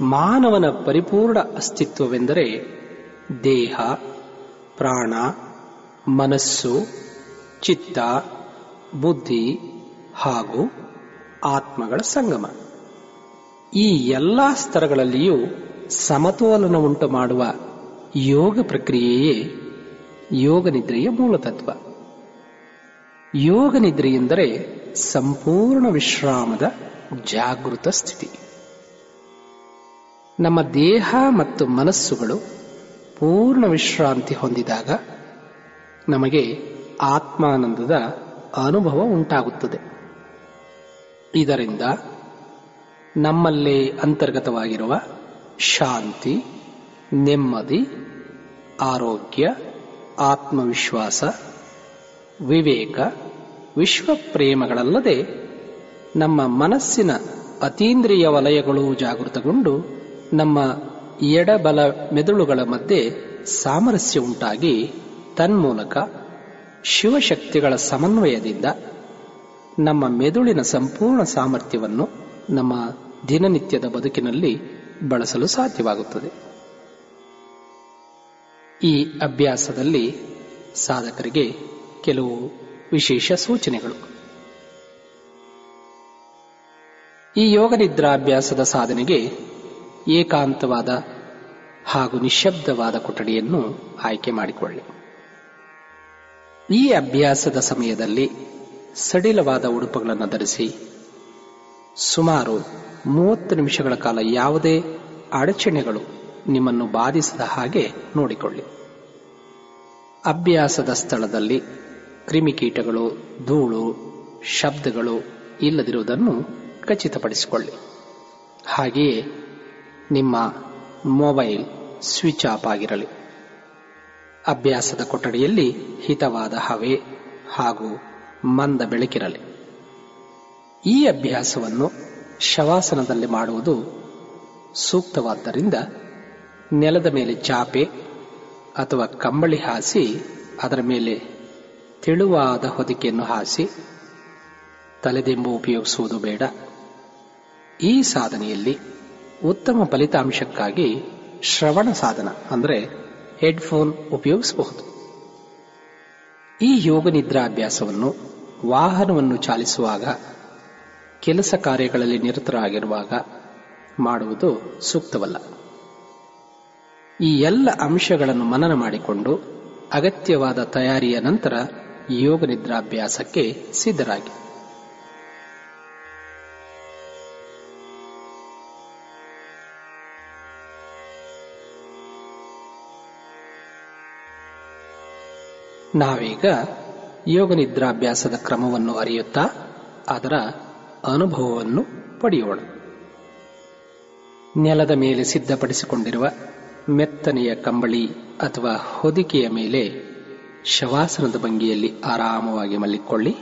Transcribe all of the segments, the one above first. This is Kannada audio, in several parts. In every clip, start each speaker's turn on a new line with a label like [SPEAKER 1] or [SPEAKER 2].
[SPEAKER 1] ಮಾನವನ ಪರಿಪೂರ್ಣ ಅಸ್ತಿತ್ವವೆಂದರೆ ದೇಹ, ಪ್ರಾಣ, ಮನಸ್ಸು, ಚಿತ್ತ, ಬುದ್ಧಿ ಹಾಗೂ ಆತ್ಮಗಳ ಸಂಗಮ. ಈ ಎಲ್ಲ ಸ್ತರಗಳಲ್ಲಿಯೂ ಸಮತೋಲನ ಉಂಟು ಮಾಡುವ ಯೋಗ ಪ್ರಕ್ರಿಯೆಯೇ ಯೋಗ ನಿದ್ರೆಯ ಮೂಲತತ್ವ ಯೋಗ ನಿದ್ರೆ ಎಂದರೆ ಸಂಪೂರ್ಣ ವಿಶ್ರಾಮದ ಜಾಗೃತ ಸ್ಥಿತಿ. ನಮ್ಮ ದೇಹ ಮತ್ತು ಮನಸ್ಸುಗಳು ಪೂರ್ಣ ವಿಶ್ರಾಂತಿ ಹೊಂದಿದಾಗ ನಮಗೆ ಆತ್ಮಾನಂದದ ಅನುಭವ ಉಂಟಾಗುತ್ತದೆ. ಇದರಿಂದ ನಮ್ಮಲ್ಲೇ ಅಂತರ್ಗತವಾಗಿರುವ ಶಾಂತಿ, ನೆಮ್ಮದಿ, ಆರೋಗ್ಯ, ಆತ್ಮವಿಶ್ವಾಸ, ವಿವೇಕ, ವಿಶ್ವಪ್ರೇಮಗಳಲ್ಲದೆ ನಮ್ಮ ಮನಸ್ಸಿನ ಅತೀಂದ್ರಿಯ ವಲಯಗಳು ಜಾಗೃತಗೊಂಡು ನಮ್ಮ ಎಡಬಲ ಮೆದುಳುಗಳ ಮಧ್ಯೆ ಸಾಮರಸ್ಯ ಉಂಟಾಗಿ ತನ್ಮೂಲಕ ಶಿವಶಕ್ತಿಗಳ ಸಮನ್ವಯದಿಂದ ನಮ್ಮ ಮೆದುಳಿನ ಸಂಪೂರ್ಣ ಸಾಮರ್ಥ್ಯವನ್ನು ನಮ್ಮ ದಿನನಿತ್ಯದ ಬದುಕಿನಲ್ಲಿ ಬಳಸಲು ಸಾಧ್ಯವಾಗುತ್ತದೆ. ಈ ಅಭ್ಯಾಸದಲ್ಲಿ ಸಾಧಕರಿಗೆ ಕೆಲವು ವಿಶೇಷ ಸೂಚನೆಗಳು. ಈ ಯೋಗ ನಿದ್ರಾಭ್ಯಾಸದ ಸಾಧನೆಗೆ ಏಕಾಂತವಾದ ಹಾಗೂ ನಿಶ್ಶಬ್ದವಾದ ಕೊಠಡಿಯನ್ನು ಆಯ್ಕೆ ಮಾಡಿಕೊಳ್ಳಿ. ಈ ಅಭ್ಯಾಸದ ಸಮಯದಲ್ಲಿ ಸಡಿಲವಾದ ಉಡುಪುಗಳನ್ನು ಧರಿಸಿ ಸುಮಾರು ಮೂವತ್ತು ನಿಮಿಷಗಳ ಕಾಲ ಯಾವುದೇ ಅಡಚಣೆಗಳು ನಿಮ್ಮನ್ನು ಬಾಧಿಸದ ಹಾಗೆ ನೋಡಿಕೊಳ್ಳಿ. ಅಭ್ಯಾಸದ ಸ್ಥಳದಲ್ಲಿ ಕ್ರಿಮಿಕೀಟಗಳು, ಧೂಳು, ಶಬ್ದಗಳು ಇಲ್ಲದಿರುವುದನ್ನು ಖಚಿತಪಡಿಸಿಕೊಳ್ಳಿ. ಹಾಗೆಯೇ ನಿಮ್ಮ ಮೊಬೈಲ್ ಸ್ವಿಚ್ ಆಫ್ ಆಗಿರಲಿ. ಅಭ್ಯಾಸದ ಕೊಠಡಿಯಲ್ಲಿ ಹಿತವಾದ ಹವೆ ಹಾಗೂ ಮಂದ ಬೆಳಕಿರಲಿ. ಈ ಅಭ್ಯಾಸವನ್ನು ಶವಾಸನದಲ್ಲಿ ಮಾಡುವುದು ಸೂಕ್ತವಾದ್ದರಿಂದ ನೆಲದ ಮೇಲೆ ಚಾಪೆ ಅಥವಾ ಕಂಬಳಿ ಹಾಸಿ ಅದರ ಮೇಲೆ ತೆಳುವಾದ ಹೊದಿಕೆಯನ್ನು ಹಾಸಿ ತಲೆದೆಂಬು ಉಪಯೋಗಿಸುವುದು ಬೇಡ. ಈ ಸಾಧನೆಯಲ್ಲಿ ಉತ್ತಮ ಫಲಿತಾಂಶಕ್ಕಾಗಿ ಶ್ರವಣ ಸಾಧನ, ಅಂದರೆ ಹೆಡ್ಫೋನ್ ಉಪಯೋಗಿಸಬಹುದು. ಈ ಯೋಗ ನಿದ್ರಾಭ್ಯಾಸವನ್ನು ವಾಹನವನ್ನು ಚಾಲಿಸುವಾಗ, ಕೆಲಸ ಕಾರ್ಯಗಳಲ್ಲಿ ನಿರತರಾಗಿರುವಾಗ ಮಾಡುವುದು ಸೂಕ್ತವಲ್ಲ. ಈ ಎಲ್ಲ ಅಂಶಗಳನ್ನು ಮನನ ಮಾಡಿಕೊಂಡು ಅಗತ್ಯವಾದ ತಯಾರಿಯ ನಂತರ ಯೋಗ ನಿದ್ರಾಭ್ಯಾಸಕ್ಕೆ ಸಿದ್ಧರಾಗಿ. ನಾವೀಗ ಯೋಗ ನಿದ್ರಾಭ್ಯಾಸದ ಕ್ರಮವನ್ನು ಅರಿಯುತ್ತಾ ಅದರ ಅನುಭವವನ್ನು ಪಡೆಯೋಣ. ನೆಲದ ಮೇಲೆ ಸಿದ್ಧಪಡಿಸಿಕೊಂಡಿರುವ ಮೆತ್ತನೆಯ ಕಂಬಳಿ ಅಥವಾ ಹೊದಿಕೆಯ ಮೇಲೆ ಶವಾಸನದ ಭಂಗಿಯಲ್ಲಿ ಆರಾಮವಾಗಿ ಮಲ್ಲಿಕೊಳ್ಳಿ.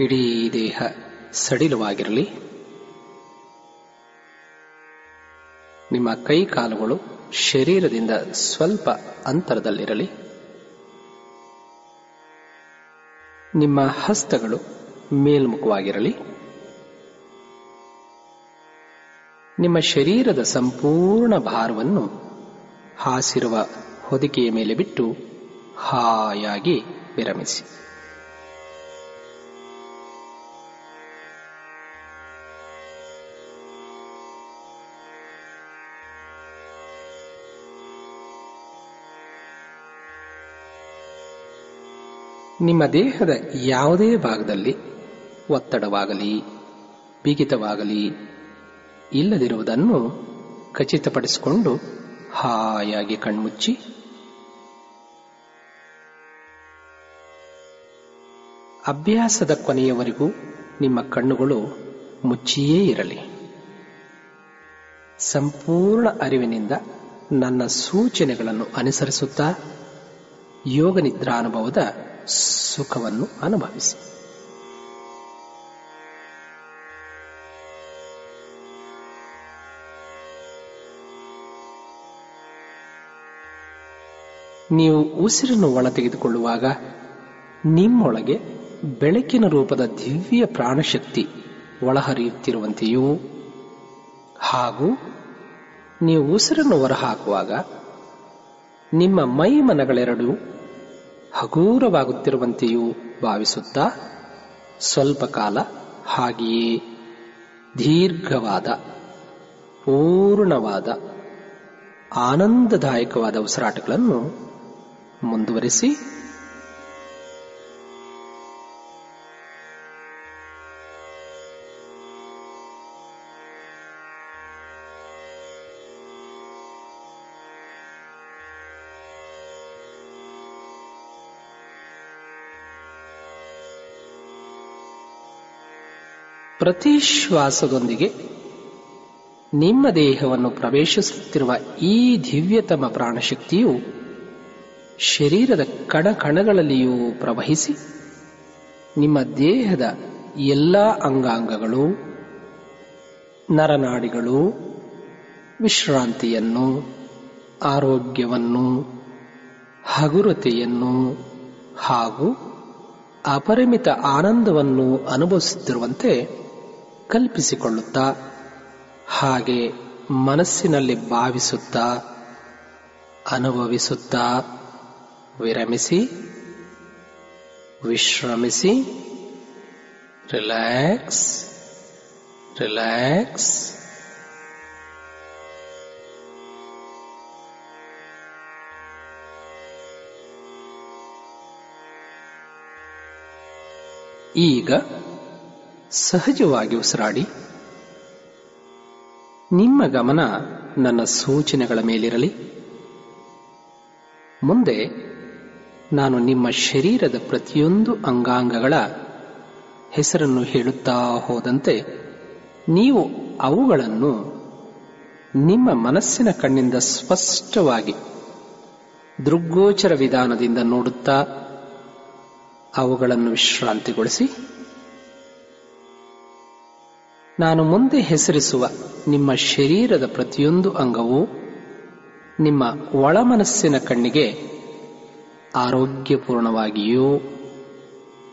[SPEAKER 1] ಇಡೀ ದೇಹ ಸಡಿಲವಾಗಿರಲಿ. ನಿಮ್ಮ ಕೈ ಕಾಲುಗಳು ಶರೀರದಿಂದ ಸ್ವಲ್ಪ ಅಂತರದಲ್ಲಿರಲಿ. ನಿಮ್ಮ ಹಸ್ತಗಳು ಮೇಲ್ಮುಖವಾಗಿರಲಿ. ನಿಮ್ಮ ಶರೀರದ ಸಂಪೂರ್ಣ ಭಾರವನ್ನು ಹಾಸಿರುವ ಹೊದಿಕೆಯ ಮೇಲೆ ಬಿಟ್ಟು ಹಾಯಾಗಿ ವಿರಮಿಸಿ. ನಿಮ್ಮ ದೇಹದ ಯಾವುದೇ ಭಾಗದಲ್ಲಿ ಒತ್ತಡವಾಗಲಿ ಬಿಗಿತವಾಗಲಿ ಇಲ್ಲದಿರುವುದನ್ನು ಖಚಿತಪಡಿಸಿಕೊಂಡು ಹಾಯಾಗಿ ಕಣ್ಮುಚ್ಚಿ. ಅಭ್ಯಾಸದ ಕೊನೆಯವರೆಗೂ ನಿಮ್ಮ ಕಣ್ಣುಗಳು ಮುಚ್ಚಿಯೇ ಇರಲಿ. ಸಂಪೂರ್ಣ ಅರಿವಿನಿಂದ ನನ್ನ ಸೂಚನೆಗಳನ್ನು ಅನುಸರಿಸುತ್ತಾ ಯೋಗ ನಿದ್ರಾನುಭವದ ಸುಖವನ್ನು ಅನುಭವಿಸಿ. ನೀವು ಉಸಿರನ್ನು ಒಳ ತೆಗೆದುಕೊಳ್ಳುವಾಗ ನಿಮ್ಮೊಳಗೆ ಬೆಳಕಿನ ರೂಪದ ದಿವ್ಯ ಪ್ರಾಣಶಕ್ತಿ ಒಳಹರಿಯುತ್ತಿರುವಂತೆಯೂ ಹಾಗೂ ನೀವು ಉಸಿರನ್ನು ಹೊರಹಾಕುವಾಗ ನಿಮ್ಮ ಮೈ ಮನಗಳೆರಡೂ ಹಗೂರವಾಗುತ್ತಿರುವಂತೆಯೂ ಭಾವಿಸುತ್ತಾ ಸ್ವಲ್ಪ ಕಾಲ ಹಾಗೆಯೇ ದೀರ್ಘವಾದ ಪೂರ್ಣವಾದ ಆನಂದದಾಯಕವಾದ ಉಸಿರಾಟಗಳನ್ನು ಮುಂದುವರಿಸಿ ಪ್ರತಿ ಶ್ವಾಸದೊಂದಿಗೆ ನಿಮ್ಮ ದೇಹವನ್ನು ಪ್ರವೇಶಿಸುತ್ತಿರುವ ಈ ದಿವ್ಯತಮ ಪ್ರಾಣಶಕ್ತಿಯು ಶರೀರದ ಕಣ ಕಣಗಳಲ್ಲಿಯೂ ಪ್ರವಹಿಸಿ ನಿಮ್ಮ ದೇಹದ ಎಲ್ಲ ಅಂಗಾಂಗಗಳು, ನರನಾಡಿಗಳು, ವಿಶ್ರಾಂತಿಯನ್ನು, ಆರೋಗ್ಯವನ್ನು, ಹಗುರತೆಯನ್ನು ಹಾಗೂ ಅಪರಿಮಿತ ಆನಂದವನ್ನು ಅನುಭವಿಸುತ್ತಿರುವಂತೆ ಕಲ್ಪಿಸಿಕೊಳ್ಳುತ್ತಾ ಹಾಗೆ ಮನಸ್ಸಿನಲ್ಲಿ ಭಾವಿಸುತ್ತಾ ಅನುಭವಿಸುತ್ತಾ ವಿರಮಿಸಿ ವಿಶ್ರಮಿಸಿ ರಿಲ್ಯಾಕ್ಸ್ ರಿಲ್ಯಾಕ್ಸ್. ಈಗ ಸಹಜವಾಗಿ ಉಸಿರಾಡಿ. ನಿಮ್ಮ ಗಮನ ನನ್ನ ಸೂಚನೆಗಳ ಮೇಲಿರಲಿ. ಮುಂದೆ ನಾನು ನಿಮ್ಮ ಶರೀರದ ಪ್ರತಿಯೊಂದು ಅಂಗಾಂಗಗಳ ಹೆಸರನ್ನು ಹೇಳುತ್ತಾ ಹೋದಂತೆ ನೀವು ಅವುಗಳನ್ನು ನಿಮ್ಮ ಮನಸ್ಸಿನ ಕಣ್ಣಿಂದ ಸ್ಪಷ್ಟವಾಗಿ, ದೃಗ್ಗೋಚರ ವಿಧಾನದಿಂದ ನೋಡುತ್ತಾ ಅವುಗಳನ್ನು ವಿಶ್ರಾಂತಿಗೊಳಿಸಿ. ನಾನು ಮುಂದೆ ಹೆಸರಿಸುವ ನಿಮ್ಮ ಶರೀರದ ಪ್ರತಿಯೊಂದು ಅಂಗವು ನಿಮ್ಮ ಒಳಮನಸ್ಸಿನ ಕಣ್ಣಿಗೆ ಆರೋಗ್ಯಪೂರ್ಣವಾಗಿಯೂ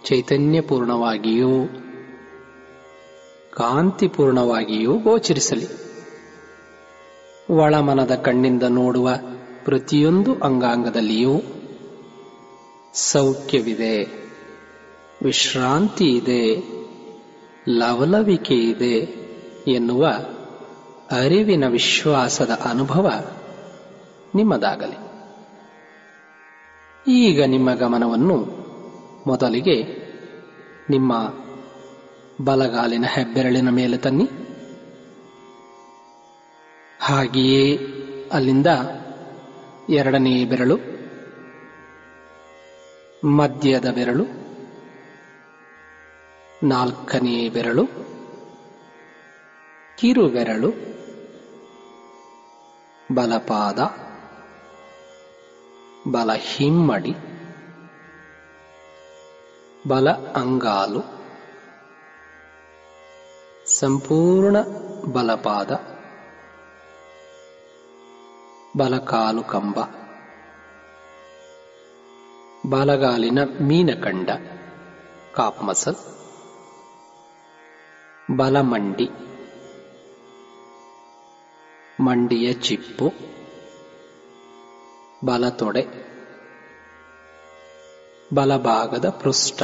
[SPEAKER 1] ಚೈತನ್ಯಪೂರ್ಣವಾಗಿಯೂ ಕಾಂತಿಪೂರ್ಣವಾಗಿಯೂ ಗೋಚರಿಸಲಿ. ಒಳಮನದ ಕಣ್ಣಿಂದ ನೋಡುವ ಪ್ರತಿಯೊಂದು ಅಂಗಾಂಗದಲ್ಲಿಯೂ ಸೌಖ್ಯವಿದೆ, ವಿಶ್ರಾಂತಿ ಇದೆ. ಲವಲವಿಕೆ ಇದೆ ಎನ್ನುವ ಅರಿವಿನ ವಿಶ್ವಾಸದ ಅನುಭವ ನಿಮ್ಮದಾಗಲಿ. ಈಗ ನಿಮ್ಮ ಗಮನವನ್ನು ಮೊದಲಿಗೆ ನಿಮ್ಮ ಬಲಗಾಲಿನ ಹೆಬ್ಬೆರಳಿನ ಮೇಲೆ ತನ್ನಿ. ಹಾಗೆಯೇ ಅಲ್ಲಿಂದ ಎರಡನೇ ಬೆರಳು, ಮಧ್ಯದ ಬೆರಳು ನಾಲ್ಕನೇ ಬೆರಳು ಕಿರು ಬೆರಳು ಬಲಪಾದ, ಬಲ ಹಿಮ್ಮಡಿ, ಬಲ ಅಂಗಾಲು, ಸಂಪೂರ್ಣ ಬಲಪಾದ ಬಲಕಾಲು ಕಂಬ, ಬಲಗಾಲಿನ ಮೀನಕಂಡ, ಕಾಪ್ ಮಸಲ್ ಬಲಮಂಡಿ. ಮಂಡಿಯ ಚಿಪ್ಪು. ಬಲತೊಡೆ. ಬಲಭಾಗದ ಪೃಷ್ಠ.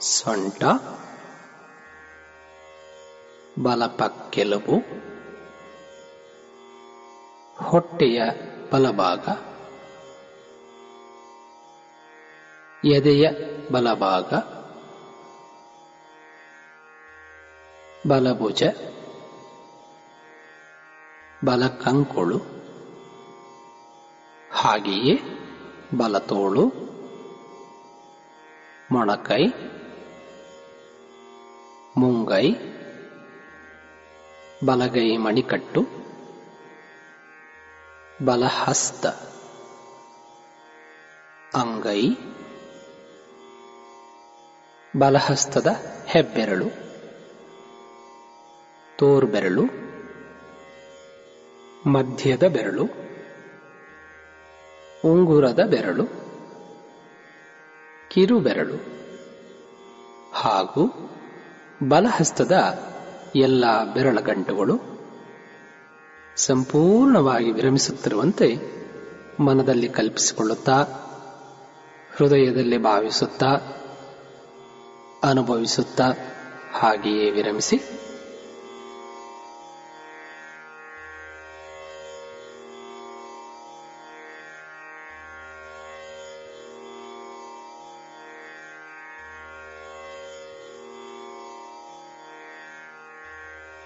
[SPEAKER 1] ಸೊಂಟ. ಬಲಪಕ್ಕೆಲುಬು. ಹೊಟ್ಟೆಯ ಬಲಭಾಗ. ಎದೆಯ ಬಲಭಾಗ. ಬಲಭುಜ ಬಲಕಂಕುಳು ಹಾಗೆಯೇ ಬಲತೋಳು ಮೊಣಕೈ ಮುಂಗೈ ಬಲಗೈ ಮಣಿಕಟ್ಟು ಬಲಹಸ್ತ ಅಂಗೈ ಬಲಹಸ್ತದ ಹೆಬ್ಬೆರಳು. ತೋರ್ಬೆರಳು ಮಧ್ಯದ ಬೆರಳು, ಉಂಗುರದ ಬೆರಳು ಕಿರುಬೆರಳು ಹಾಗೂ ಬಲಹಸ್ತದ ಎಲ್ಲ ಬೆರಳಗಂಟುಗಳು ಸಂಪೂರ್ಣವಾಗಿ ವಿರಮಿಸುತ್ತಿರುವಂತೆ ಮನದಲ್ಲಿ ಕಲ್ಪಿಸಿಕೊಳ್ಳುತ್ತಾ, ಹೃದಯದಲ್ಲಿ ಭಾವಿಸುತ್ತಾ, ಅನುಭವಿಸುತ್ತಾ ಹಾಗೆಯೇ ವಿರಮಿಸಿ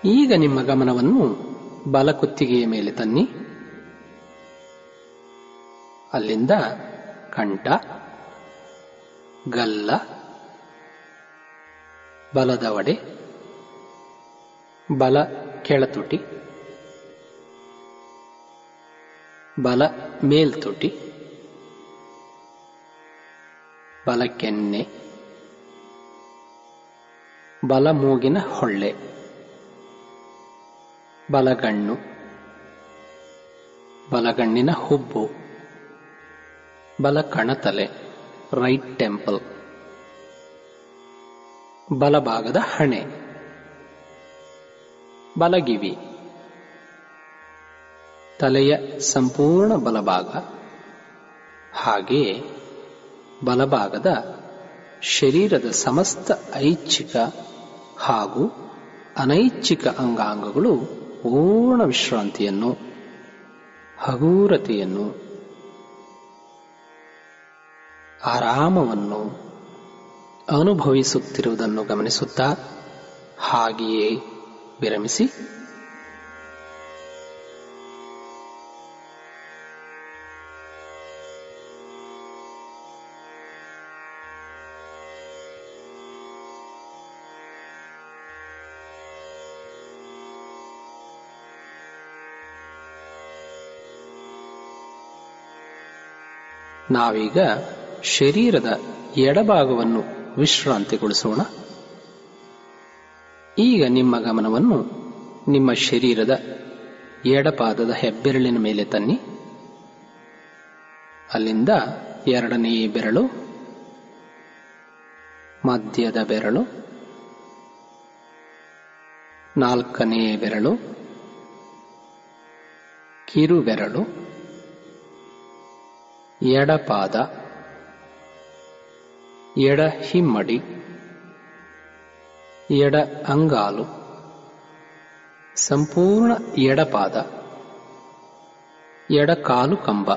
[SPEAKER 1] ಈಗ ನಿಮ್ಮ ಗಮನವನ್ನು ಬಲಕುತ್ತಿಗೆಯ ಮೇಲೆ ತನ್ನಿ. ಅಲ್ಲಿಂದ ಕಂಠ, ಗಲ್ಲ ಬಲದವಡೆ ಬಲ ಕೆಳತುಟಿ, ಬಲ ಮೇಲ್ತುಟಿ, ಬಲ ಕೆನ್ನೆ, ಬಲ ಮೂಗಿನ ಹೊಳ್ಳೆ. ಬಲಗಣ್ಣು, ಬಲಗಣ್ಣಿನ ಹುಬ್ಬು ಬಲ ಕಣತಲೆ ರೈಟ್ ಟೆಂಪಲ್ ಬಲಭಾಗದ ಹಣೆ, ಬಲಗಿವಿ, ತಲೆಯ ಸಂಪೂರ್ಣ ಬಲಭಾಗ ಹಾಗೆಯೇ ಬಲಭಾಗದ ಶರೀರದ ಸಮಸ್ತ ಐಚ್ಛಿಕ ಹಾಗೂ ಅನೈಚ್ಛಿಕ ಅಂಗಾಂಗಗಳು ಪೂರ್ಣ ವಿಶ್ರಾಂತಿಯನ್ನು ಹಗೂರತೆಯನ್ನು ಆರಾಮವನ್ನು ಅನುಭವಿಸುತ್ತಿರುವುದನ್ನು ಗಮನಿಸುತ್ತಾ ಹಾಗೆಯೇ ವಿರಮಿಸಿ ನಾವೀಗ ಶರೀರದ ಎಡಭಾಗವನ್ನು ವಿಶ್ರಾಂತಿಗೊಳಿಸೋಣ. ಈಗ ನಿಮ್ಮ ಗಮನವನ್ನು ನಿಮ್ಮ ಶರೀರದ ಎಡಪಾದದ ಹೆಬ್ಬೆರಳಿನ ಮೇಲೆ ತನ್ನಿ. ಅಲ್ಲಿಂದ ಎರಡನೇ ಬೆರಳು, ಮಧ್ಯದ ಬೆರಳು, ನಾಲ್ಕನೇ ಬೆರಳು ಕಿರು ಬೆರಳು ಎಡಪಾದ ಎಡ ಹಿಮ್ಮಡಿ ಎಡ ಅಂಗಾಲು ಸಂಪೂರ್ಣ ಎಡಪಾದ ಎಡಕಾಲು ಕಂಬ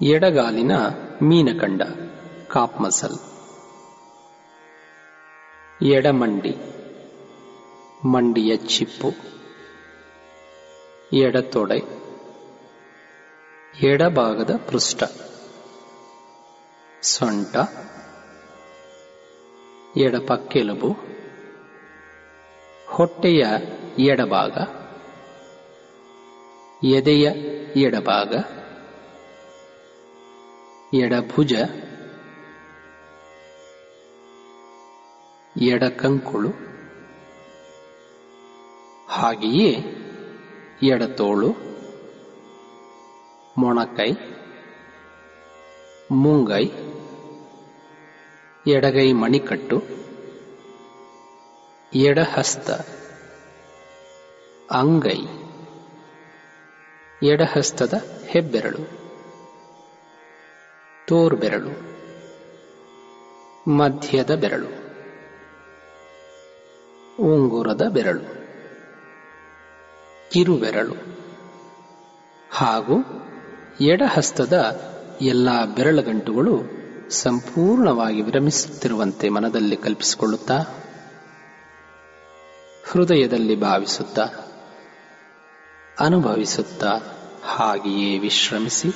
[SPEAKER 1] ಎಡಗಾಲಿನ ಮೀನಕಂಡ ಕಾಪ್ ಮಸಲ್ ಎಡಮಂಡಿ ಮಂಡಿಯ ಚಿಪ್ಪು ಎಡತೊಡೆ ಎಡಭಾಗದ ಪೃಷ್ಠ. ಸೊಂಟ. ಎಡಪಕ್ಕೆಲುಬು ಹೊಟ್ಟೆಯ ಎಡಭಾಗ. ಎದೆಯ ಎಡಭಾಗ. ಎಡಭುಜ. ಎಡಕಂಕುಳು. ಹಾಗೆಯೇ ಎಡತೋಳು. ಮೊಣಕೈ, ಮುಂಗೈ, ಎಡಗೈ ಮಣಿಕಟ್ಟು, ಎಡಹಸ್ತ, ಅಂಗೈ, ಎಡಹಸ್ತದ ಹೆಬ್ಬೆರಳು, ತೋರ್ಬೆರಳು, ಮಧ್ಯದ ಬೆರಳು, ಉಂಗುರದ ಬೆರಳು, ಕಿರುಬೆರಳು ಹಾಗೂ ಎಡಹಸ್ತದ ಎಲ್ಲ ಬೆರಳಗಂಟುಗಳು ಸಂಪೂರ್ಣವಾಗಿ ವಿರಮಿಸುತ್ತಿರುವಂತೆ ಮನದಲ್ಲಿ ಕಲ್ಪಿಸಿಕೊಳ್ಳುತ್ತಾ ಹೃದಯದಲ್ಲಿ ಭಾವಿಸುತ್ತಾ ಅನುಭವಿಸುತ್ತಾ ಹಾಗೆಯೇ ವಿಶ್ರಮಿಸಿ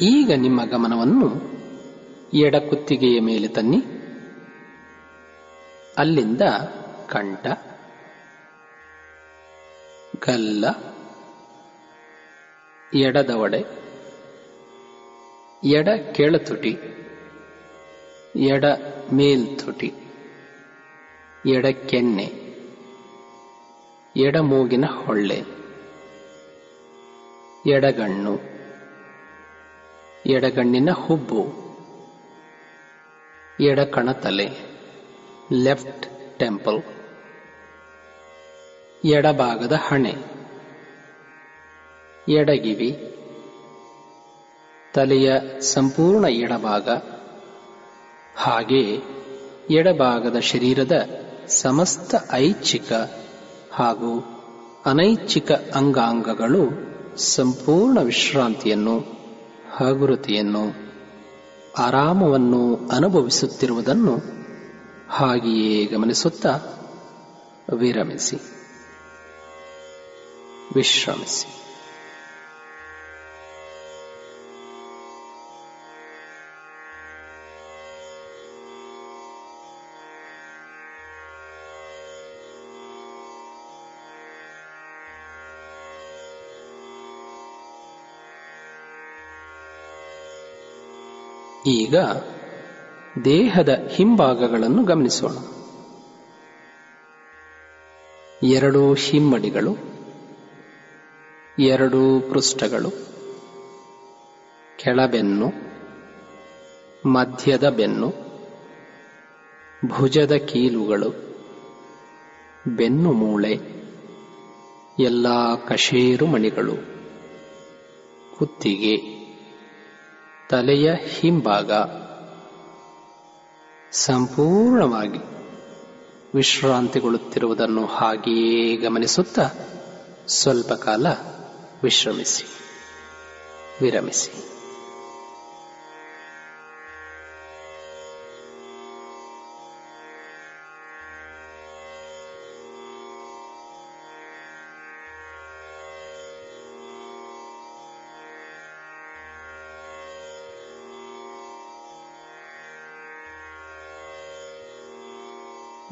[SPEAKER 1] ಈಗ ನಿಮ್ಮ ಗಮನವನ್ನು ಎಡಕುತ್ತಿಗೆಯ ಮೇಲೆ ತನ್ನಿ. ಅಲ್ಲಿಂದ ಕಂಠ, ಗಲ್ಲ ಎಡದವಡೆ ಎಡ ಕೆಳತುಟಿ, ಎಡ ಮೇಲ್ತುಟಿ, ಎಡ ಕೆನ್ನೆ, ಎಡ ಮೂಗಿನ ಹೊಳ್ಳೆ ಎಡಗಣ್ಣು ಎಡಗಣ್ಣಿನ ಹುಬ್ಬು. ಎಡಕಣ ತಲೆ. Left temple. ಎಡಭಾಗದ ಹಣೆ. ಎಡಗಿವಿ. ತಲೆಯ ಸಂಪೂರ್ಣ ಎಡಭಾಗ. ಹಾಗೆ ಎಡಭಾಗದ ಶರೀರದ ಸಮಸ್ತ ಐಚ್ಛಿಕ ಹಾಗೂ ಅನೈಚ್ಛಿಕ ಅಂಗಾಂಗಗಳು ಸಂಪೂರ್ಣ ವಿಶ್ರಾಂತಿಯನ್ನು ಹಗುರತೆಯನ್ನು ಆರಾಮವನ್ನು ಅನುಭವಿಸುತ್ತಿರುವುದನ್ನು ಹಾಗೆಯೇ ಗಮನಿಸುತ್ತಾ ವಿರಮಿಸಿ. ವಿಶ್ರಮಿಸಿ. ಈಗ ದೇಹದ ಹಿಂಭಾಗಗಳನ್ನು ಗಮನಿಸೋಣ. ಎರಡು ಹಿಮ್ಮಡಿಗಳು, ಎರಡು ಪೃಷ್ಠಗಳು, ಕೆಳಬೆನ್ನು, ಮಧ್ಯದ ಬೆನ್ನು, ಭುಜದ ಕೀಲುಗಳು, ಬೆನ್ನು ಮೂಳೆ, ಎಲ್ಲ ಕಶೇರು ಮಣಿಗಳು ಕುತ್ತಿಗೆ. ತಲೆಯ ಹಿಂಭಾಗ. ಸಂಪೂರ್ಣವಾಗಿ ವಿಶ್ರಾಂತಿಗೊಳ್ಳುತ್ತಿರುವುದನ್ನು ಹಾಗೆಯೇ ಗಮನಿಸುತ್ತಾ ಸ್ವಲ್ಪ ಕಾಲ ವಿಶ್ರಮಿಸಿ ವಿರಮಿಸಿ.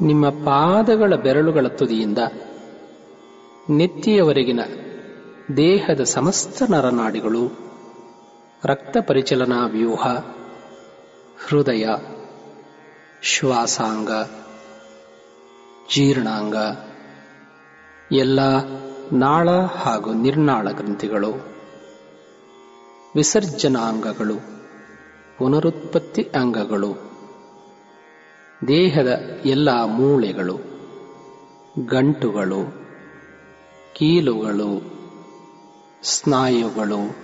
[SPEAKER 1] ನಿಮ್ಮ ಪಾದಗಳ ಬೆರಳುಗಳ ತುದಿಯಿಂದ ನೆತ್ತಿಯವರೆಗಿನ ದೇಹದ ಸಮಸ್ತ ನರನಾಡಿಗಳು, ರಕ್ತ ಪರಿಚಲನಾ ವ್ಯೂಹ, ಹೃದಯ, ಶ್ವಾಸಾಂಗ, ಜೀರ್ಣಾಂಗ, ಎಲ್ಲ ನಾಳ ಹಾಗೂ ನಿರ್ನಾಳ ಗ್ರಂಥಿಗಳು, ವಿಸರ್ಜನಾಂಗಗಳು, ಪುನರುತ್ಪತ್ತಿ ಅಂಗಗಳು ದೇಹದ ಎಲ್ಲ ಮೂಳೆಗಳು, ಗಂಟುಗಳು, ಕೀಲುಗಳು, ಸ್ನಾಯುಗಳು,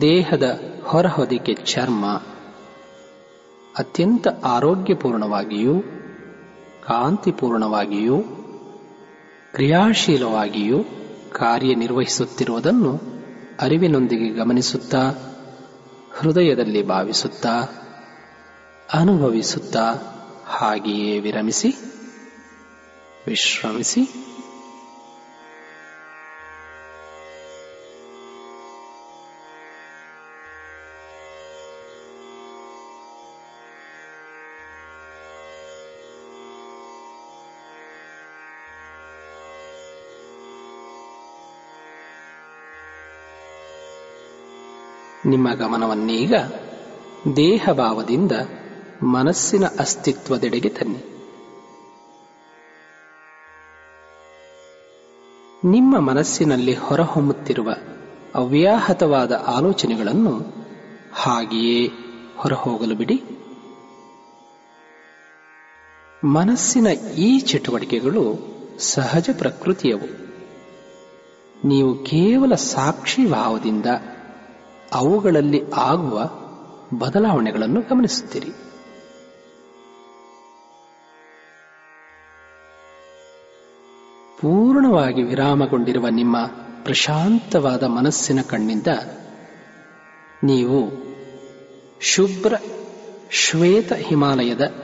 [SPEAKER 1] ದೇಹದ ಹೊರಹೊದಿಕೆ ಚರ್ಮ, ಅತ್ಯಂತ ಆರೋಗ್ಯಪೂರ್ಣವಾಗಿಯೂ, ಕಾಂತಿಪೂರ್ಣವಾಗಿಯೂ, ಕ್ರಿಯಾಶೀಲವಾಗಿಯೂ ಕಾರ್ಯನಿರ್ವಹಿಸುತ್ತಿರುವುದನ್ನು ಅರಿವಿನೊಂದಿಗೆ ಗಮನಿಸುತ್ತಾ, ಹೃದಯದಲ್ಲಿ ಭಾವಿಸುತ್ತಾ ಅನುಭವಿಸುತ್ತಾ ಹಾಗೆಯೇ ವಿರಮಿಸಿ ವಿಶ್ರಮಿಸಿ. ನಿಮ್ಮ ಗಮನವನ್ನೀಗ ದೇಹ ಭಾವದಿಂದ ಮನಸ್ಸಿನ ಅಸ್ತಿತ್ವದೆಡೆಗೆ ತನ್ನಿ. ನಿಮ್ಮ ಮನಸ್ಸಿನಲ್ಲಿ ಹೊರಹೊಮ್ಮುತ್ತಿರುವ ಅವ್ಯಾಹತವಾದ ಆಲೋಚನೆಗಳನ್ನು ಹಾಗೆಯೇ ಹೊರಹೋಗಲು ಬಿಡಿ. ಮನಸ್ಸಿನ ಈ ಚಟುವಟಿಕೆಗಳು ಸಹಜ ಪ್ರಕೃತಿಯವು. ನೀವು ಕೇವಲ ಸಾಕ್ಷಿ ಭಾವದಿಂದ ಅವುಗಳಲ್ಲಿ ಆಗುವ ಬದಲಾವಣೆಗಳನ್ನು ಗಮನಿಸುತ್ತೀರಿ. ಪೂರ್ಣವಾಗಿ ವಿರಾಮಗೊಂಡಿರುವ ನಿಮ್ಮ ಪ್ರಶಾಂತವಾದ ಮನಸ್ಸಿನ ಕಣ್ಣಿಂದ ನೀವು ಶುಭ್ರ ಶ್ವೇತ ಹಿಮಾಲಯದ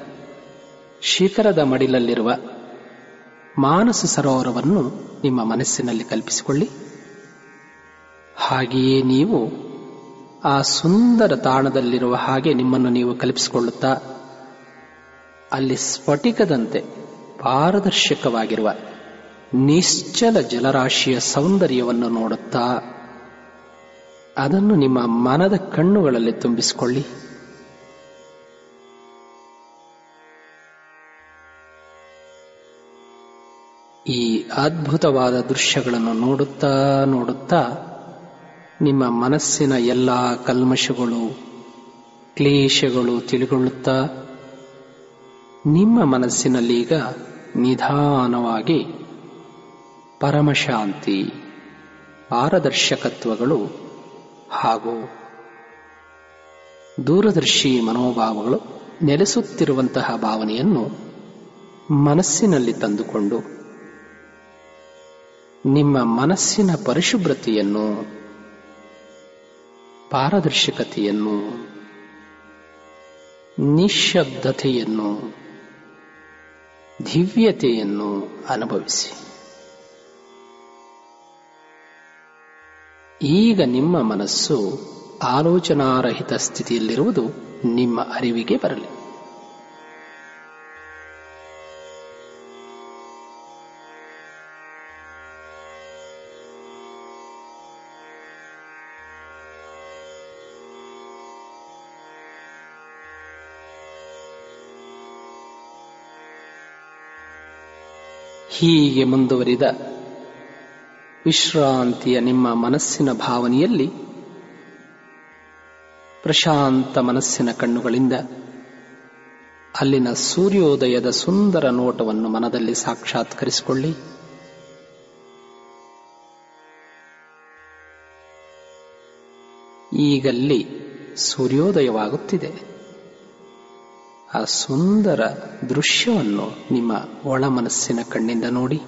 [SPEAKER 1] ಶಿಖರದ ಮಡಿಲಲ್ಲಿರುವ ಮಾನಸ ಸರೋವರವನ್ನು ನಿಮ್ಮ ಮನಸ್ಸಿನಲ್ಲಿ ಕಲ್ಪಿಸಿಕೊಳ್ಳಿ. ಹಾಗೆಯೇ ನೀವು ಆ ಸುಂದರ ತಾಣದಲ್ಲಿರುವ ಹಾಗೆ ನಿಮ್ಮನ್ನು ನೀವು ಕಲ್ಪಿಸಿಕೊಳ್ಳುತ್ತಾ, ಅಲ್ಲಿ ಸ್ಫಟಿಕದಂತೆ ಪಾರದರ್ಶಕವಾಗಿರುವ ನಿಶ್ಚಲ ಜಲರಾಶಿಯ ಸೌಂದರ್ಯವನ್ನು ನೋಡುತ್ತಾ ಅದನ್ನು ನಿಮ್ಮ ಮನದ ಕಣ್ಣುಗಳಲ್ಲಿ ತುಂಬಿಸಿಕೊಳ್ಳಿ. ಈ ಅದ್ಭುತವಾದ ದೃಶ್ಯಗಳನ್ನು ನೋಡುತ್ತಾ ನೋಡುತ್ತಾ ನಿಮ್ಮ ಮನಸ್ಸಿನ ಎಲ್ಲ ಕಲ್ಮಶಗಳು, ಕ್ಲೇಶಗಳು ತಿಳಿಗೊಳ್ಳುತ್ತಾ ನಿಮ್ಮ ಮನಸ್ಸಿನಲ್ಲಿ ಈಗ ನಿಧಾನವಾಗಿ ಪರಮಶಾಂತಿ, ಪಾರದರ್ಶಕತ್ವಗಳು ಹಾಗೂ ದೂರದರ್ಶಿ ಮನೋಭಾವಗಳು ನೆಲೆಸುತ್ತಿರುವಂತಹ ಭಾವನೆಯನ್ನು ಮನಸ್ಸಿನಲ್ಲಿ ತಂದುಕೊಂಡು ನಿಮ್ಮ ಮನಸ್ಸಿನ ಪರಿಶುಭ್ರತೆಯನ್ನು, ಪಾರದರ್ಶಕತೆಯನ್ನು ನಿಶಬ್ದತೆಯನ್ನು ದಿವ್ಯತೆಯನ್ನು ಅನುಭವಿಸಿ. ಈಗ ನಿಮ್ಮ ಮನಸ್ಸು ಆಲೋಚನಾರಹಿತ ಸ್ಥಿತಿಯಲ್ಲಿರುವುದು ನಿಮ್ಮ ಅರಿವಿಗೆ ಬರಲಿ. ಹೀಗೆ ಮುಂದುವರಿದ ವಿಶ್ರಾಂತಿಯ ನಿಮ್ಮ ಮನಸ್ಸಿನ ಭಾವನೆಯಲ್ಲಿ ಪ್ರಶಾಂತ ಮನಸ್ಸಿನ ಕಣ್ಣುಗಳಿಂದ ಅಲ್ಲಿನ ಸೂರ್ಯೋದಯದ ಸುಂದರ ನೋಟವನ್ನು ಮನದಲ್ಲಿ ಸಾಕ್ಷಾತ್ಕರಿಸಿಕೊಳ್ಳಿ. ಈಗಲ್ಲಿ ಸೂರ್ಯೋದಯವಾಗುತ್ತಿದೆ. ಆ ಸುಂದರ ದೃಶ್ಯವನ್ನು ನಿಮ್ಮ ಒಳ ಮನಸ್ಸಿನ ಕಣ್ಣಿಂದ ನೋಡಿ.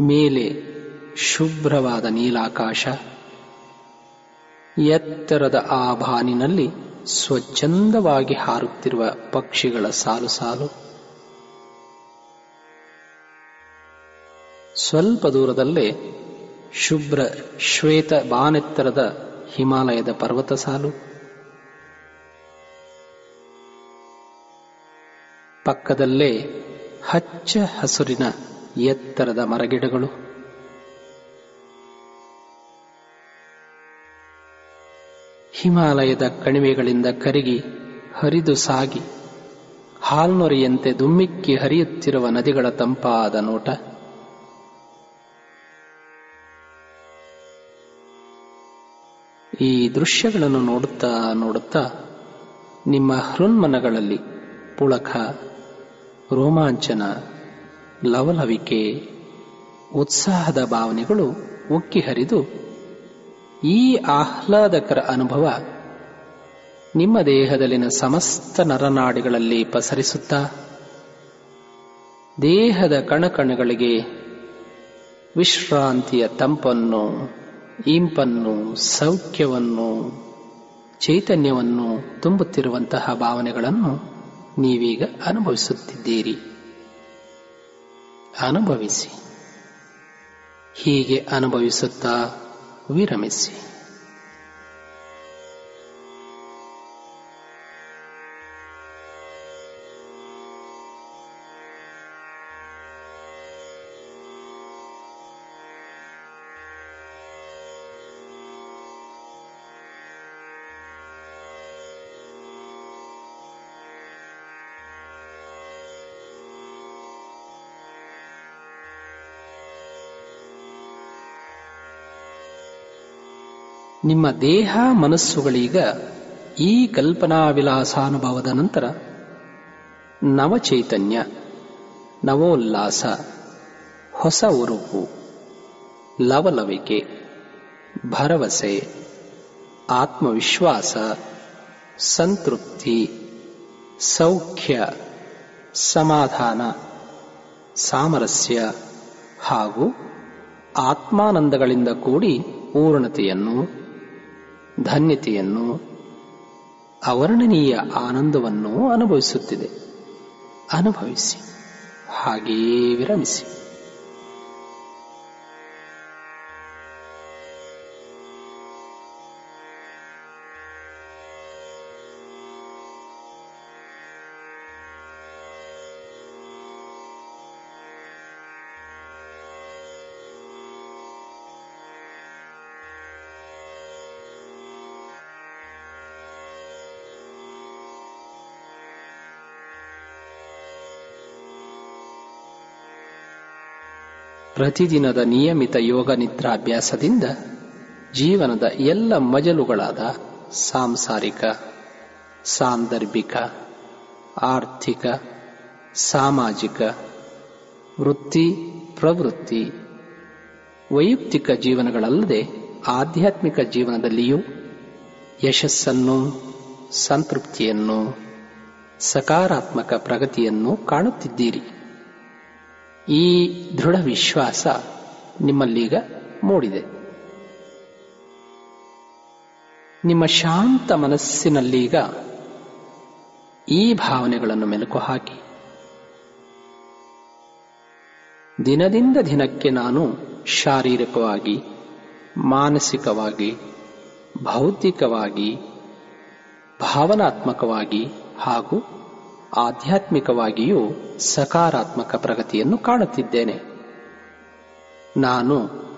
[SPEAKER 1] ಮೇಲೆ ಶುಭ್ರವಾದ ನೀಲಾಕಾಶ, ಎತ್ತರದ ಆಭಾನಿನಲ್ಲಿ ಸ್ವಚ್ಛಂದವಾಗಿ ಹಾರುತ್ತಿರುವ ಪಕ್ಷಿಗಳ ಸಾಲು ಸಾಲು. ಸ್ವಲ್ಪ ದೂರದಲ್ಲೇ ಶುಭ್ರ ಶ್ವೇತ ಬಾನೆತ್ತರದ ಹಿಮಾಲಯದ ಪರ್ವತ ಸಾಲು. ಪಕ್ಕದಲ್ಲೇ ಹಚ್ಚ ಹಸುರಿನ ಎತ್ತರದ ಮರಗಿಡಗಳು. ಹಿಮಾಲಯದ ಕಣಿವೆಗಳಿಂದ ಕರಗಿ ಹರಿದು ಸಾಗಿ, ಹಾಲ್ನೊರೆಯಂತೆ ದುಮ್ಮಿಕ್ಕಿ ಹರಿಯುತ್ತಿರುವ ನದಿಗಳ ತಂಪಾದ ನೋಟ. ಈ ದೃಶ್ಯಗಳನ್ನು ನೋಡುತ್ತಾ ನೋಡುತ್ತಾ ನಿಮ್ಮ ಹೃನ್ಮನಗಳಲ್ಲಿ ಪುಳಕ, ರೋಮಾಂಚನ ಲವಲವಿಕೆ, ಉತ್ಸಾಹದ ಭಾವನೆಗಳು ಉಕ್ಕಿ ಹರಿದು ಈ ಆಹ್ಲಾದಕರ ಅನುಭವ ನಿಮ್ಮ ದೇಹದಲ್ಲಿನ ಸಮಸ್ತ ನರನಾಡಿಗಳಲ್ಲಿ ಪಸರಿಸುತ್ತಾ, ದೇಹದ ಕಣಕಣಗಳಿಗೆ ವಿಶ್ರಾಂತಿಯ ತಂಪನ್ನು, ಇಂಪನ್ನು, ಸೌಖ್ಯವನ್ನು, ಚೈತನ್ಯವನ್ನು ತುಂಬುತ್ತಿರುವಂತಹ ಭಾವನೆಗಳನ್ನು ನೀವೀಗ ಅನುಭವಿಸುತ್ತಿದ್ದೀರಿ. ಅನುಭವಿಸಿ. ಹೀಗೆ ಅನುಭವಿಸುತ್ತಾ ವಿರಮಿಸಿ. ನಿಮ್ಮ ದೇಹ ಮನಸ್ಸುಗಳೀಗ ಈ ಕಲ್ಪನಾ ವಿಲಾಸಾನುಭವದ ನಂತರ ನವಚೈತನ್ಯ, ನವೋಲ್ಲಾಸ, ಹೊಸ ಉರುಪು ಲವಲವಿಕೆ, ಭರವಸೆ, ಆತ್ಮವಿಶ್ವಾಸ, ಸಂತೃಪ್ತಿ, ಸೌಖ್ಯ, ಸಮಾಧಾನ, ಸಾಮರಸ್ಯ ಹಾಗೂ ಆತ್ಮಾನಂದಗಳಿಂದ ಕೂಡಿ ಪೂರ್ಣತೆಯನ್ನು ಧನ್ಯತೆಯನ್ನು ಅವರ್ಣನೀಯ ಆನಂದವನ್ನು ಅನುಭವಿಸುತ್ತಿದೆ. ಅನುಭವಿಸಿ ಹಾಗೆಯೇ ವಿರಮಿಸಿ. ಪ್ರತಿದಿನದ ನಿಯಮಿತ ಯೋಗ ನಿದ್ರಾಭ್ಯಾಸದಿಂದ ಜೀವನದ ಎಲ್ಲ ಮಜಲುಗಳಾದ ಸಾಂಸಾರಿಕ, ಸಾಂದರ್ಭಿಕ, ಆರ್ಥಿಕ, ಸಾಮಾಜಿಕ, ವೃತ್ತಿ, ಪ್ರವೃತ್ತಿ, ವೈಯಕ್ತಿಕ ಜೀವನಗಳಲ್ಲದೆ ಆಧ್ಯಾತ್ಮಿಕ ಜೀವನದಲ್ಲಿಯೂ ಯಶಸ್ಸನ್ನು, ಸಂತೃಪ್ತಿಯನ್ನು, ಸಕಾರಾತ್ಮಕ ಪ್ರಗತಿಯನ್ನು ಕಾಣುತ್ತಿದ್ದೀರಿ. ಈ ದೃಢ ವಿಶ್ವಾಸ ನಿಮ್ಮಲ್ಲೀಗ ಮೂಡಿದೆ. ನಿಮ್ಮ ಶಾಂತ ಮನಸ್ಸಿನಲ್ಲೀಗ ಈ ಭಾವನೆಗಳನ್ನು ಮೆಲುಕು ಹಾಕಿ. ದಿನದಿಂದ ದಿನಕ್ಕೆ ನಾನು ಶಾರೀರಿಕವಾಗಿ, ಮಾನಸಿಕವಾಗಿ, ಭೌತಿಕವಾಗಿ, ಭಾವನಾತ್ಮಕವಾಗಿ ಹಾಗೂ ಆಧ್ಯಾತ್ಮಿಕವಾಗಿಯೂ ಸಕಾರಾತ್ಮಕ ಪ್ರಗತಿಯನ್ನು ಕಾಣುತ್ತಿದ್ದೇನೆ. ನಾನು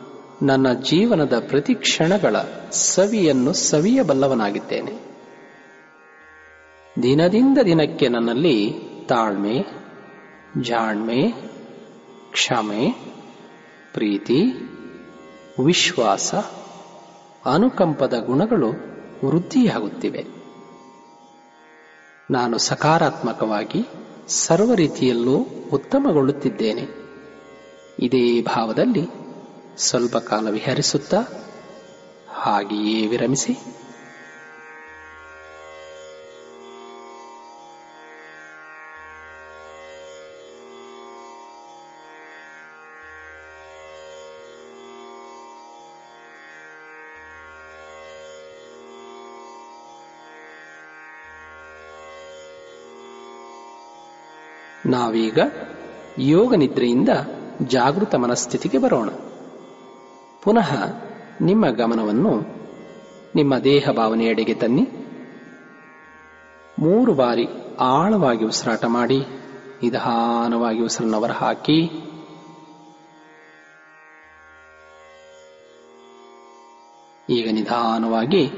[SPEAKER 1] ನನ್ನ ಜೀವನದ ಪ್ರತಿ ಕ್ಷಣಗಳ ಸವಿಯನ್ನು ಸವಿಯಬಲ್ಲವನಾಗಿದ್ದೇನೆ. ದಿನದಿಂದ ದಿನಕ್ಕೆ ನನ್ನಲ್ಲಿ ತಾಳ್ಮೆ, ಜಾಣ್ಮೆ, ಕ್ಷಮೆ, ಪ್ರೀತಿ, ವಿಶ್ವಾಸ, ಅನುಕಂಪದ ಗುಣಗಳು ವೃದ್ಧಿಯಾಗುತ್ತಿವೆ. ನಾನು ಸಕಾರಾತ್ಮಕವಾಗಿ ಸರ್ವ ರೀತಿಯಲ್ಲೂ ಉತ್ತಮಗೊಳ್ಳುತ್ತಿದ್ದೇನೆ. ಇದೇ ಭಾವದಲ್ಲಿ ಸ್ವಲ್ಪ ಕಾಲ ವಿಹರಿಸುತ್ತಾ ಹಾಗೆಯೇ ವಿರಮಿಸಿ ನಾವೀಗ ಯೋಗ ನಿದ್ರೆಯಿಂದ ಜಾಗೃತ ಮನಸ್ಥಿತಿಗೆ ಬರೋಣ. ಪುನಃ ನಿಮ್ಮ ಗಮನವನ್ನು ನಿಮ್ಮ ದೇಹ ಭಾವನೆಯೆಡೆಗೆ ತನ್ನಿ. ಮೂರು ಬಾರಿ ಆಳವಾಗಿ ಉಸಿರಾಟ ಮಾಡಿ, ನಿಧಾನವಾಗಿ ಉಸಿರನ್ನು ಹಾಕಿ. ಈಗ ನಿಧಾನವಾಗಿ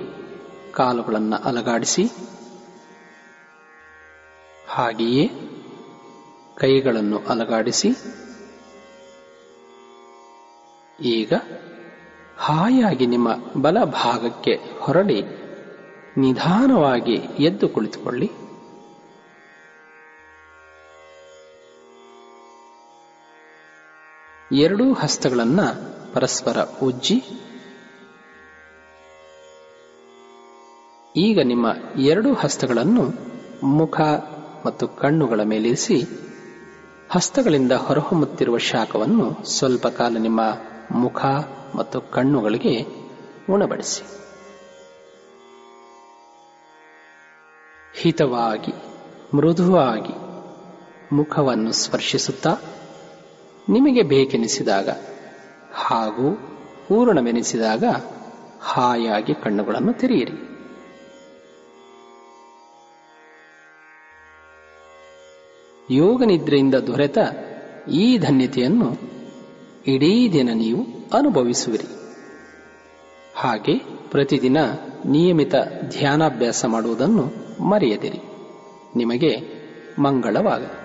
[SPEAKER 1] ಕಾಲುಗಳನ್ನು ಅಲಗಾಡಿಸಿ, ಹಾಗೆಯೇ ಕೈಗಳನ್ನು ಅಲಗಾಡಿಸಿ ಈಗ ಹಾಯಾಗಿ ನಿಮ್ಮ ಬಲಭಾಗಕ್ಕೆ ಹೊರಡಿ ನಿಧಾನವಾಗಿ ಎದ್ದು ಕುಳಿತುಕೊಳ್ಳಿ. ಎರಡೂ ಹಸ್ತಗಳನ್ನು ಪರಸ್ಪರ ಉಜ್ಜಿ. ಈಗ ನಿಮ್ಮ ಎರಡು ಹಸ್ತಗಳನ್ನು ಮುಖ ಮತ್ತು ಕಣ್ಣುಗಳ ಮೇಲಿರಿಸಿ ಹಸ್ತಗಳಿಂದ ಹೊರಹೊಮ್ಮುತ್ತಿರುವ ಶಾಖವನ್ನು ಸ್ವಲ್ಪ ಕಾಲ ನಿಮ್ಮ ಮುಖ ಮತ್ತು ಕಣ್ಣುಗಳಿಗೆ ಉಣಬಡಿಸಿ. ಹಿತವಾಗಿ, ಮೃದುವಾಗಿ ಮುಖವನ್ನು ಸ್ಪರ್ಶಿಸುತ್ತಾ ನಿಮಗೆ ಬೇಕೆನಿಸಿದಾಗ ಹಾಗೂ ಪೂರ್ಣವೆನಿಸಿದಾಗ ಹಾಯಾಗಿ ಕಣ್ಣುಗಳನ್ನು ತೆರೆಯಿರಿ. ಯೋಗ ನಿದ್ರೆಯಿಂದ ದೊರೆತ ಈ ಧನ್ಯತೆಯನ್ನು ಇಡೀ ದಿನ ನೀವು ಅನುಭವಿಸುವಿರಿ. ಹಾಗೆ ಪ್ರತಿದಿನ ನಿಯಮಿತ ಧ್ಯಾನಾಭ್ಯಾಸ ಮಾಡುವುದನ್ನು ಮರೆಯದಿರಿ. ನಿಮಗೆ ಮಂಗಳವಾಗಲಿ.